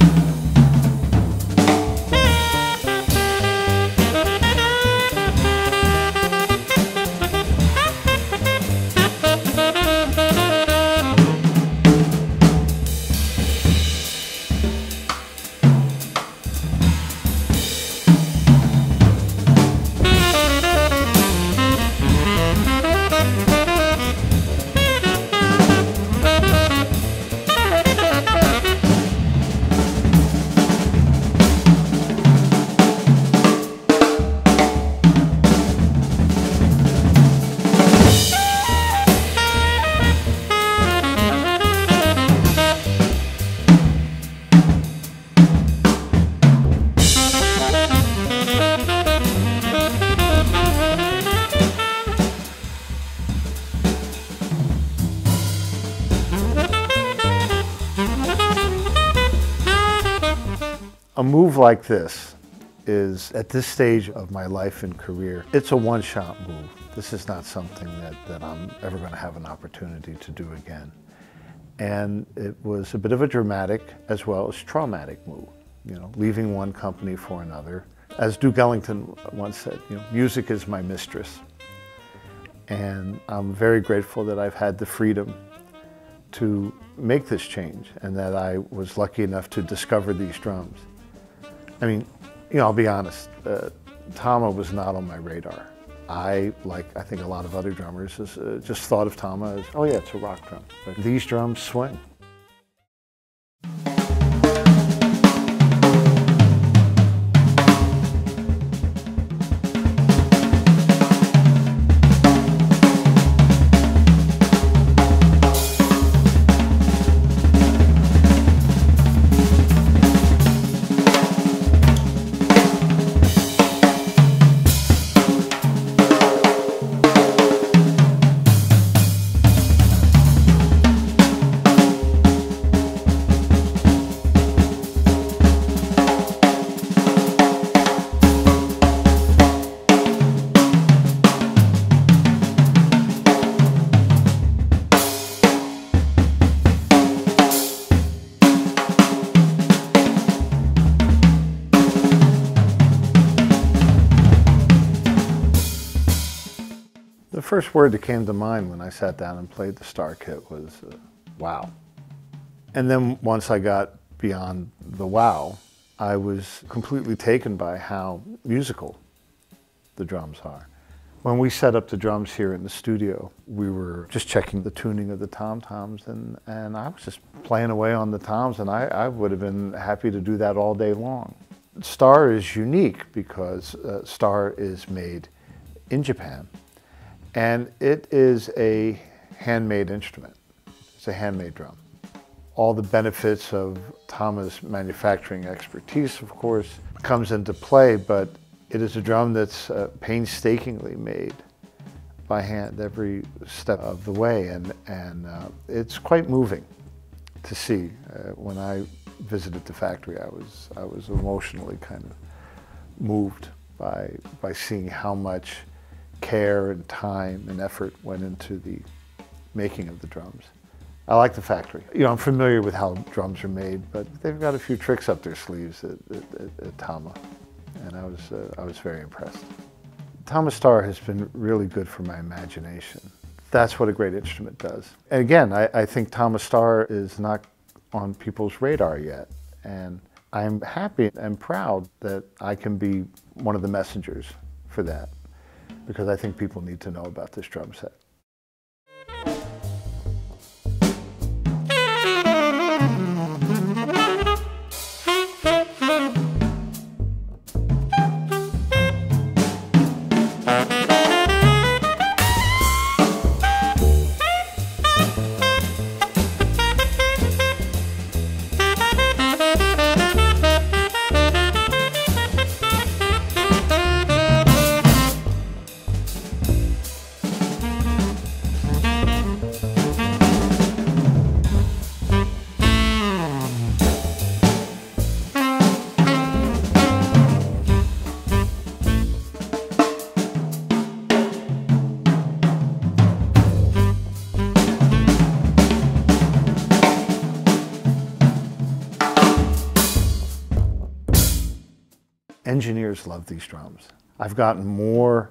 A move like this is, at this stage of my life and career, it's a one-shot move. This is not something that, that I'm ever going to have an opportunity to do again. And it was a bit of a dramatic as well as traumatic move, you know, leaving one company for another. As Duke Ellington once said, you know, music is my mistress. And I'm very grateful that I've had the freedom to make this change and that I was lucky enough to discover these drums. I mean, you know, I'll be honest, uh, Tama was not on my radar. I, like I think a lot of other drummers, is, uh, just thought of Tama as, oh yeah, it's a rock drum. But these drums swing. The first word that came to mind when I sat down and played the Star Kit was, uh, wow. And then once I got beyond the wow, I was completely taken by how musical the drums are. When we set up the drums here in the studio, we were just checking the tuning of the tom-toms and, and I was just playing away on the toms and I, I would have been happy to do that all day long. Star is unique because uh, Star is made in Japan and it is a handmade instrument. It's a handmade drum. All the benefits of Tama's manufacturing expertise, of course, comes into play, but it is a drum that's uh, painstakingly made by hand every step of the way, and, and uh, it's quite moving to see. Uh, when I visited the factory, I was, I was emotionally kind of moved by, by seeing how much care and time and effort went into the making of the drums. I like the factory. You know, I'm familiar with how drums are made, but they've got a few tricks up their sleeves at, at, at Tama, and I was, uh, I was very impressed. Tama Star has been really good for my imagination. That's what a great instrument does. And again, I, I think Tama Star is not on people's radar yet, and I'm happy and proud that I can be one of the messengers for that because I think people need to know about this drum set. Engineers love these drums. I've gotten more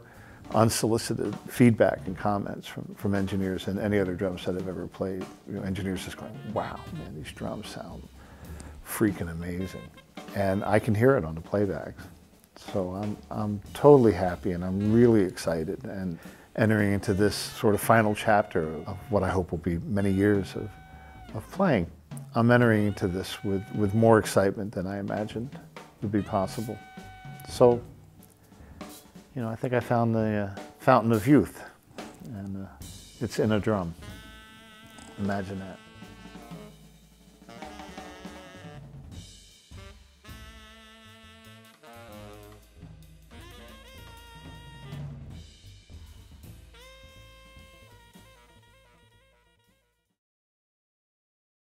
unsolicited feedback and comments from, from engineers than any other drum set I've ever played. You know, engineers just going, wow, man, these drums sound freaking amazing. And I can hear it on the playbacks. So I'm, I'm totally happy and I'm really excited and entering into this sort of final chapter of what I hope will be many years of, of playing. I'm entering into this with, with more excitement than I imagined would be possible. So, you know, I think I found the uh, fountain of youth and uh, it's in a drum. Imagine that.